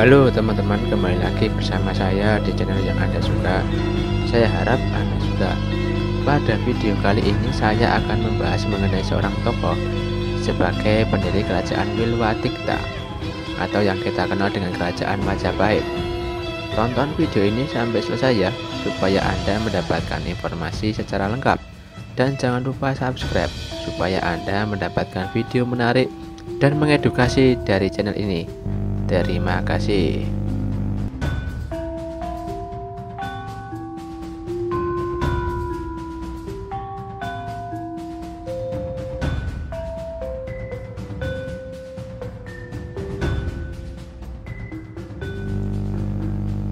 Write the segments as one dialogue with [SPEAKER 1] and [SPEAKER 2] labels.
[SPEAKER 1] Halo teman-teman, kembali lagi bersama saya di channel yang Anda suka. Saya harap Anda suka. Pada video kali ini saya akan membahas mengenai seorang tokoh sebagai pendiri kerajaan Wilwatikta atau yang kita kenal dengan kerajaan Majapahit. Tonton video ini sampai selesai ya, supaya Anda mendapatkan informasi secara lengkap. Dan jangan lupa subscribe, supaya Anda mendapatkan video menarik dan mengedukasi dari channel ini. Terima kasih.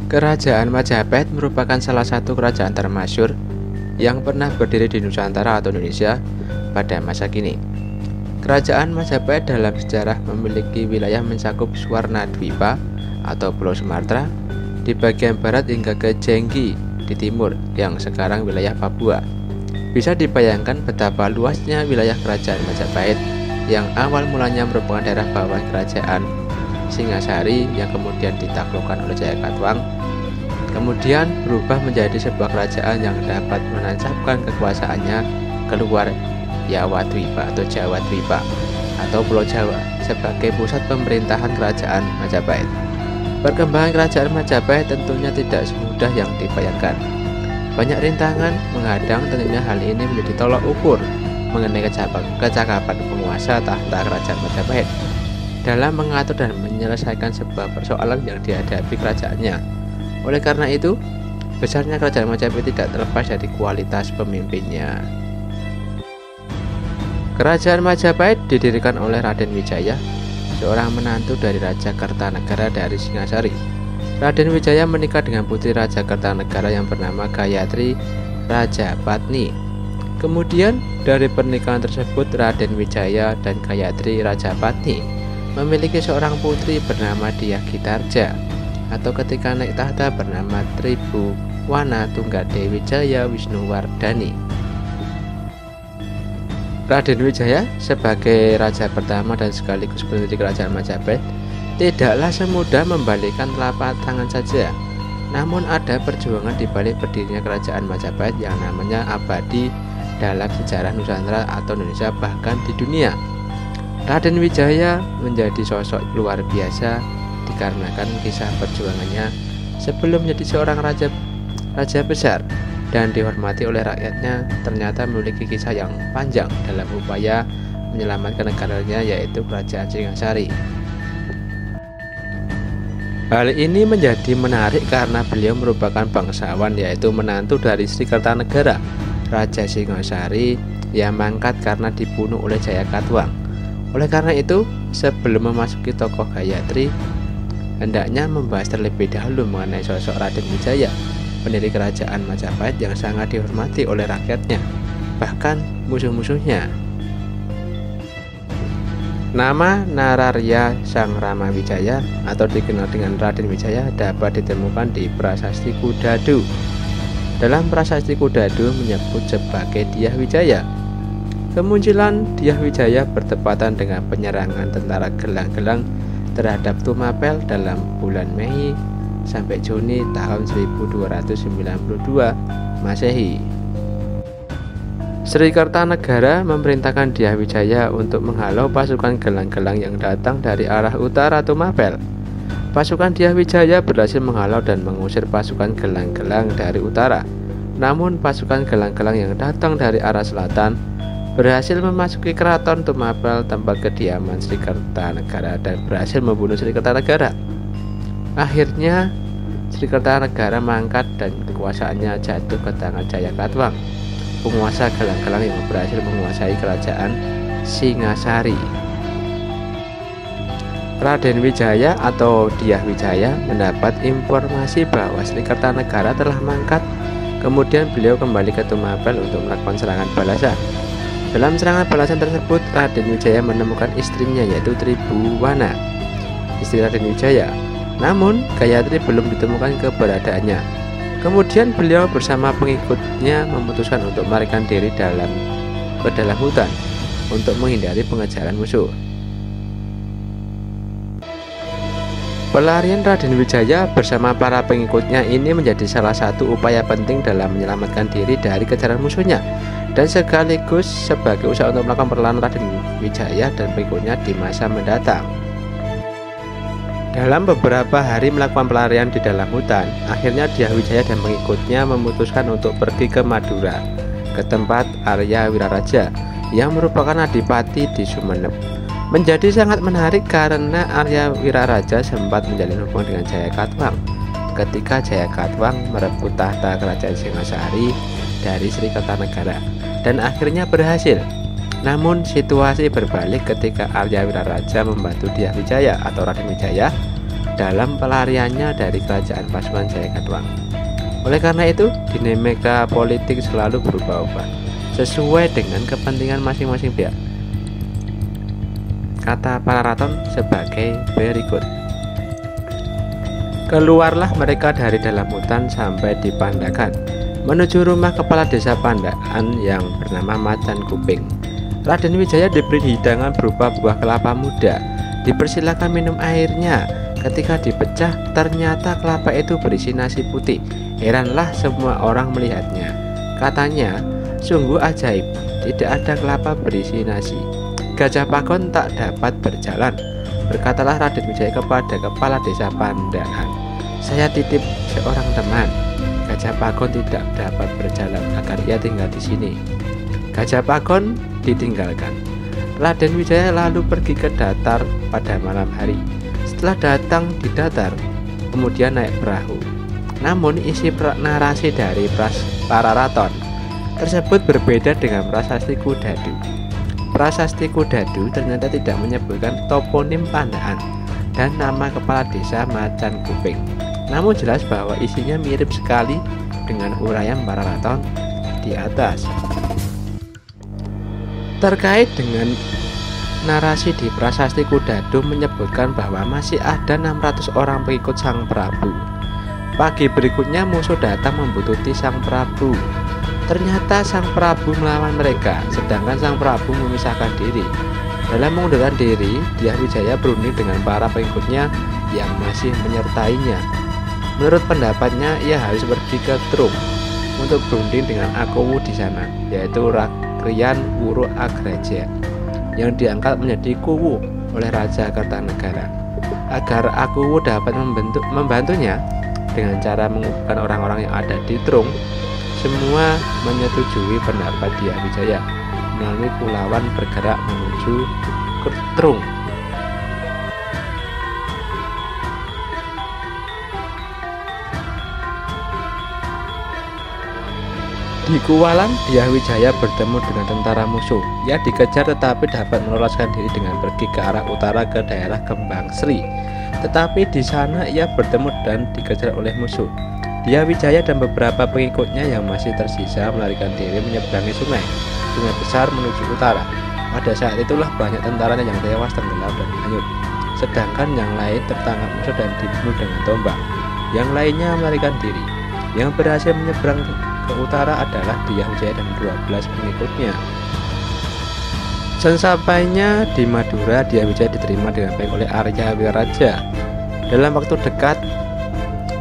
[SPEAKER 1] Kerajaan Majapahit merupakan salah satu kerajaan termasyur yang pernah berdiri di Nusantara atau Indonesia pada masa kini. Kerajaan Majapahit dalam sejarah memiliki wilayah mencakup Suwarna Dwipa atau Pulau Sumatera di bagian barat hingga ke Jenggi di timur yang sekarang wilayah Papua. Bisa dibayangkan betapa luasnya wilayah kerajaan Majapahit yang awal mulanya merupakan daerah bawah kerajaan Singasari yang kemudian ditaklukkan oleh Jayakatwang kemudian berubah menjadi sebuah kerajaan yang dapat menancapkan kekuasaannya keluar Jawa Dwipa atau Jawa Dwipa atau Pulau Jawa sebagai pusat pemerintahan kerajaan Majapahit. Perkembangan kerajaan Majapahit tentunya tidak semudah yang dibayangkan. Banyak rintangan menghadang tentunya hal ini menjadi tolak ukur mengenai kecakapan penguasa tahta kerajaan Majapahit dalam mengatur dan menyelesaikan sebuah persoalan yang dihadapi kerajaannya. Oleh karena itu, besarnya kerajaan Majapahit tidak terlepas dari kualitas pemimpinnya. Kerajaan Majapahit didirikan oleh Raden Wijaya, seorang menantu dari Raja Kertanegara dari Singasari. Raden Wijaya menikah dengan putri Raja Kertanegara yang bernama Gayatri Raja Patni. Kemudian dari pernikahan tersebut Raden Wijaya dan Gayatri Raja Patni memiliki seorang putri bernama Dia Gitarja atau ketika naik tahta bernama Tribu Wana Tunggadewi Jaya Wisnuwardani. Raden Wijaya sebagai raja pertama dan sekaligus pendiri kerajaan Majapahit tidaklah semudah membalikkan telapak tangan saja. Namun ada perjuangan di balik berdirinya kerajaan Majapahit yang namanya abadi dalam sejarah Nusantara atau Indonesia bahkan di dunia. Raden Wijaya menjadi sosok luar biasa dikarenakan kisah perjuangannya sebelum menjadi seorang raja raja besar dan dihormati oleh rakyatnya ternyata memiliki kisah yang panjang dalam upaya menyelamatkan negaranya yaitu kerajaan Singasari. Hal ini menjadi menarik karena beliau merupakan bangsawan yaitu menantu dari Sri Kertanegara, Raja Singasari yang mangkat karena dibunuh oleh Jayakatwang. Oleh karena itu, sebelum memasuki tokoh Gayatri, hendaknya membahas terlebih dahulu mengenai sosok Raden Wijaya, pendiri kerajaan Majapahit yang sangat dihormati oleh rakyatnya, bahkan musuh-musuhnya. Nama Nararya Sang Rama Wijaya atau dikenal dengan Raden Wijaya dapat ditemukan di Prasasti Kudadu. Dalam Prasasti Kudadu menyebut sebagai Diah Wijaya Kemunculan Diah Wijaya bertepatan dengan penyerangan tentara gelang-gelang terhadap Tumapel dalam bulan Mei sampai Juni tahun 1292 Masehi. Sri Kertanegara memerintahkan Diah Wijaya untuk menghalau pasukan gelang-gelang yang datang dari arah utara Tumapel. Pasukan Diah Wijaya berhasil menghalau dan mengusir pasukan gelang-gelang dari utara. Namun pasukan gelang-gelang yang datang dari arah selatan berhasil memasuki keraton Tumapel tempat kediaman Sri Kertanegara dan berhasil membunuh Sri Kertanegara. Akhirnya Sri Kertanegara mangkat dan kekuasaannya jatuh ke tangan Jayakatwang, penguasa gelang-gelang yang berhasil menguasai kerajaan Singasari. Raden Wijaya atau Diah Wijaya mendapat informasi bahwa Sri Kertanegara telah mangkat Kemudian beliau kembali ke Tumapel untuk melakukan serangan balasan. Dalam serangan balasan tersebut, Raden Wijaya menemukan istrinya yaitu Tribuwana, istri Raden Wijaya. Namun, Gayatri belum ditemukan keberadaannya. Kemudian beliau bersama pengikutnya memutuskan untuk melarikan diri dalam ke dalam hutan untuk menghindari pengejaran musuh. Pelarian Raden Wijaya bersama para pengikutnya ini menjadi salah satu upaya penting dalam menyelamatkan diri dari kejaran musuhnya dan sekaligus sebagai usaha untuk melakukan perlawanan Raden Wijaya dan pengikutnya di masa mendatang. Dalam beberapa hari melakukan pelarian di dalam hutan, akhirnya Dyah Wijaya dan pengikutnya memutuskan untuk pergi ke Madura, ke tempat Arya Wiraraja yang merupakan adipati di Sumeneb. Menjadi sangat menarik karena Arya Wiraraja sempat menjalin hubungan dengan Jaya Katwang ketika Jaya Katwang merebut tahta kerajaan Singasari dari Sri Kertanegara dan akhirnya berhasil. Namun situasi berbalik ketika Arya Wiraraja membantu Dyah Wijaya atau Raden Wijaya dalam pelariannya dari kerajaan Pasukan Jaya Katwang. Oleh karena itu, dinamika politik selalu berubah-ubah sesuai dengan kepentingan masing-masing pihak kata para raton sebagai berikut. Keluarlah mereka dari dalam hutan sampai di Pandakan, menuju rumah kepala desa Pandaan yang bernama Macan Kuping. Raden Wijaya diberi hidangan berupa buah kelapa muda, dipersilakan minum airnya. Ketika dipecah, ternyata kelapa itu berisi nasi putih. Heranlah semua orang melihatnya. Katanya, sungguh ajaib, tidak ada kelapa berisi nasi. Gajah Pakon tak dapat berjalan. Berkatalah Raden Wijaya kepada kepala desa Pandaan, saya titip seorang teman. Gajah Pakon tidak dapat berjalan agar ia tinggal di sini. Gajah Pakon ditinggalkan. Raden Wijaya lalu pergi ke datar pada malam hari. Setelah datang di datar, kemudian naik perahu. Namun isi narasi dari pras para raton tersebut berbeda dengan prasasti Kudadu. Prasasti Kudadu ternyata tidak menyebutkan toponim Pandaan dan nama kepala desa Macan Kuping. Namun jelas bahwa isinya mirip sekali dengan uraian para raton di atas. Terkait dengan narasi di Prasasti Kudadu menyebutkan bahwa masih ada 600 orang pengikut Sang Prabu. Pagi berikutnya musuh datang membututi Sang Prabu Ternyata Sang Prabu melawan mereka, sedangkan Sang Prabu memisahkan diri. Dalam mengundurkan diri, Dyah Wijaya berunding dengan para pengikutnya yang masih menyertainya. Menurut pendapatnya, ia harus pergi ke Trung untuk berunding dengan Akowu di sana, yaitu Rakrian Wuru Agraja, yang diangkat menjadi Kuwu oleh Raja Kertanegara. Agar Akowu dapat membentuk, membantunya dengan cara mengumpulkan orang-orang yang ada di Trung semua menyetujui pendapat Dia Wijaya melalui Kulawan bergerak menuju Kertrung. Di Kuwalan, Dia Wijaya bertemu dengan tentara musuh. Ia dikejar tetapi dapat meloloskan diri dengan pergi ke arah utara ke daerah Kembang Sri. Tetapi di sana ia bertemu dan dikejar oleh musuh. Dia Wijaya dan beberapa pengikutnya yang masih tersisa melarikan diri menyeberangi sungai, sungai besar menuju utara. Pada saat itulah banyak tentaranya yang tewas, tenggelam, dan hanyut. Sedangkan yang lain tertangkap musuh dan dibunuh dengan tombak. Yang lainnya melarikan diri. Yang berhasil menyeberang ke utara adalah Dia Wijaya dan 12 pengikutnya. Sesampainya di Madura, Dia Wijaya diterima dengan baik oleh Arya Wiraja. Dalam waktu dekat,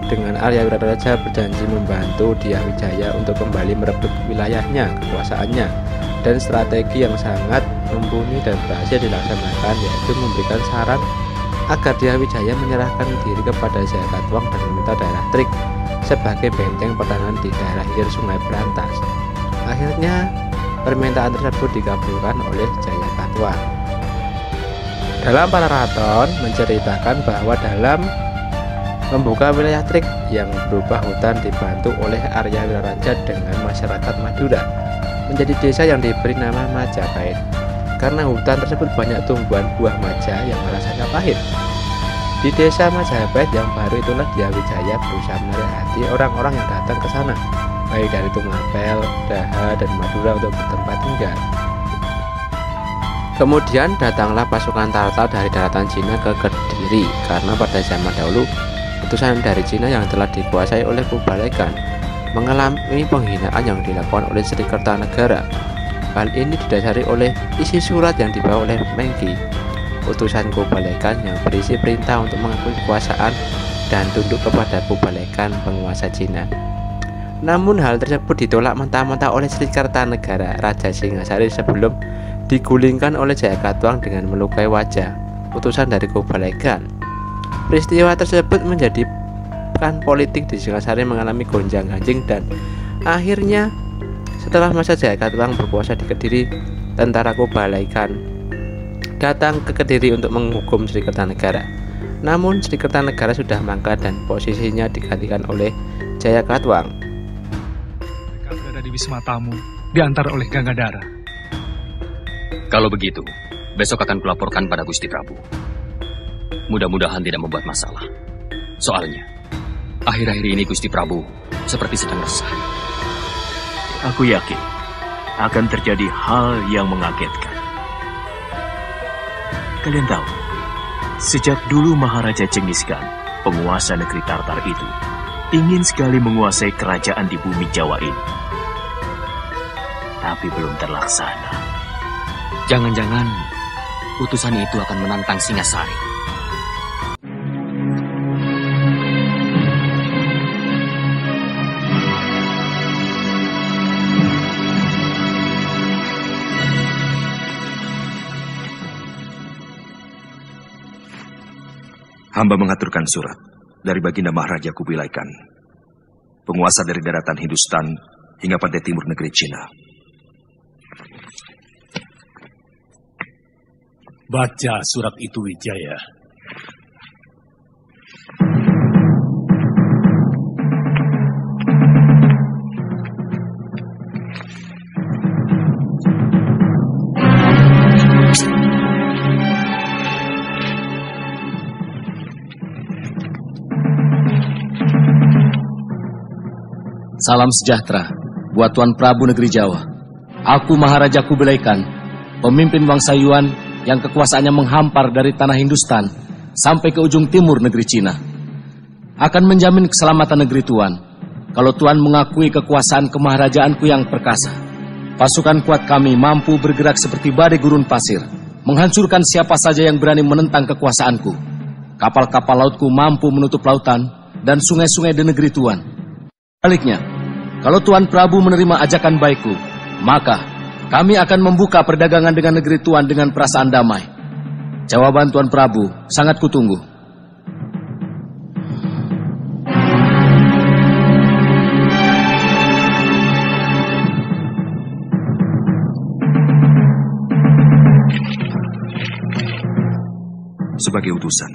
[SPEAKER 1] dengan Arya Wiraraja berjanji membantu Dyah Wijaya untuk kembali merebut wilayahnya, kekuasaannya, dan strategi yang sangat mumpuni dan berhasil dilaksanakan yaitu memberikan saran agar Dyah Wijaya menyerahkan diri kepada Jayakatwang dan meminta daerah Trik sebagai benteng pertahanan di daerah hilir Sungai Berantas. Akhirnya, permintaan tersebut dikabulkan oleh Jayakatwang. Dalam para raton menceritakan bahwa dalam membuka wilayah trik yang berubah hutan dibantu oleh Arya Wiraraja dengan masyarakat Madura menjadi desa yang diberi nama Majapahit karena hutan tersebut banyak tumbuhan buah maja yang rasanya pahit di desa Majapahit yang baru itulah Dia Wijaya berusaha menarik hati orang-orang yang datang ke sana. Baik dari Tumapel, Daha, dan Madura untuk bertempat tinggal. Kemudian datanglah pasukan Tartal dari daratan Cina ke Kediri karena pada zaman dahulu Utusan dari Cina yang telah dikuasai oleh Kublai mengalami penghinaan yang dilakukan oleh Sri Kertanegara. Hal ini didasari oleh isi surat yang dibawa oleh Mengki utusan Kubalekan yang berisi perintah untuk mengakui kekuasaan dan tunduk kepada Kubalekan penguasa Cina. Namun hal tersebut ditolak mentah-mentah oleh Sri Kertanegara Raja Singasari sebelum digulingkan oleh Jayakatwang dengan melukai wajah utusan dari Kubalekan. Peristiwa tersebut menjadi kan politik di Singasari mengalami gonjang-ganjing dan akhirnya setelah masa Jayakatwang berkuasa di Kediri, tentara Kubalekan datang ke Kediri untuk menghukum Sri Kertanegara. Namun Sri Kertanegara sudah mangkat dan posisinya digantikan oleh Jayakatwang
[SPEAKER 2] di Wisma Tamu diantar oleh Gangadara.
[SPEAKER 3] Kalau begitu, besok akan kulaporkan pada Gusti Prabu. Mudah-mudahan tidak membuat masalah. Soalnya, akhir-akhir ini Gusti Prabu seperti sedang resah.
[SPEAKER 4] Aku yakin akan terjadi hal yang mengagetkan. Kalian tahu, sejak dulu Maharaja Cengiz Khan, penguasa negeri Tartar itu, ingin sekali menguasai kerajaan di bumi Jawa ini tapi belum terlaksana.
[SPEAKER 3] Jangan-jangan utusan itu akan menantang Singasari.
[SPEAKER 4] Hamba mengaturkan surat dari Baginda Maharaja Kubilaikan, penguasa dari daratan Hindustan hingga pantai timur negeri Cina.
[SPEAKER 5] Baca surat itu Wijaya.
[SPEAKER 3] Salam sejahtera buat Tuan Prabu Negeri Jawa. Aku Maharaja Kubelaikan, pemimpin bangsa Yuan yang kekuasaannya menghampar dari tanah Hindustan sampai ke ujung timur negeri Cina. Akan menjamin keselamatan negeri Tuan kalau Tuan mengakui kekuasaan kemaharajaanku yang perkasa. Pasukan kuat kami mampu bergerak seperti badai gurun pasir, menghancurkan siapa saja yang berani menentang kekuasaanku. Kapal-kapal lautku mampu menutup lautan dan sungai-sungai di negeri Tuan. Baliknya, kalau Tuan Prabu menerima ajakan baikku, maka kami akan membuka perdagangan dengan negeri Tuan dengan perasaan damai. Jawaban Tuan Prabu sangat kutunggu.
[SPEAKER 4] Sebagai utusan,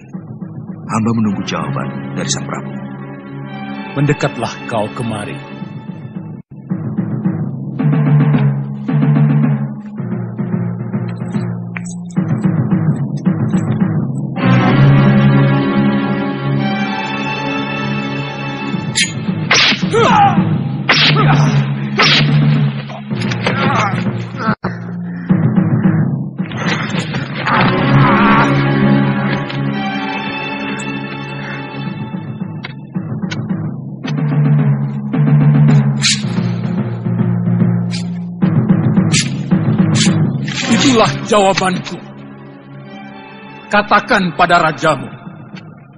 [SPEAKER 4] hamba menunggu jawaban dari Sang Prabu.
[SPEAKER 5] Mendekatlah kau kemari. Itulah jawabanku. Katakan pada rajamu,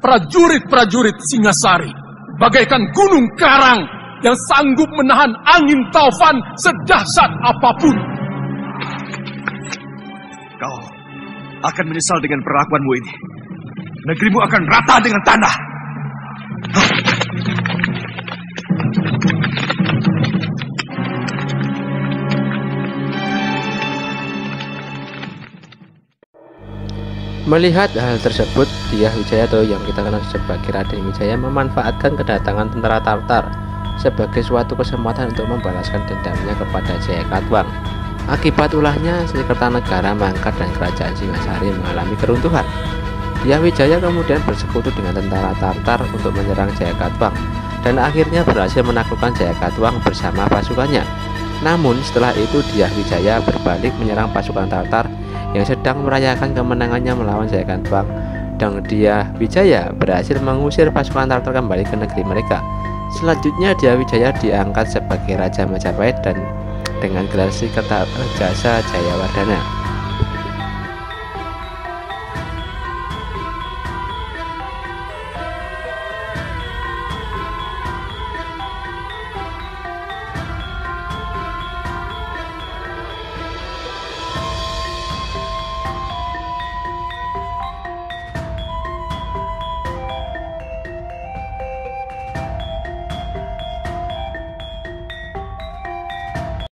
[SPEAKER 5] prajurit-prajurit Singasari bagaikan gunung karang yang sanggup menahan angin taufan sedahsyat apa pun.
[SPEAKER 4] Kau akan menyesal dengan perlakuanmu ini. Negerimu akan rata dengan tanah.
[SPEAKER 1] Melihat hal tersebut, Diah atau yang kita kenal sebagai Raden Wijaya memanfaatkan kedatangan tentara Tartar sebagai suatu kesempatan untuk membalaskan dendamnya kepada Jayakatwang. Akibat ulahnya, Kertanegara mangkat dan kerajaan Singasari mengalami keruntuhan. Diah Wijaya kemudian bersekutu dengan tentara Tartar untuk menyerang Jayakatwang dan akhirnya berhasil menaklukkan Jayakatwang bersama pasukannya. Namun setelah itu Diah Wijaya berbalik menyerang pasukan Tartar yang sedang merayakan kemenangannya melawan Jayakantwang dan dia Wijaya berhasil mengusir pasukan Tartar kembali ke negeri mereka. Selanjutnya dia Wijaya diangkat sebagai Raja Majapahit dan dengan gelar Sri Kertajasa Jayawardana.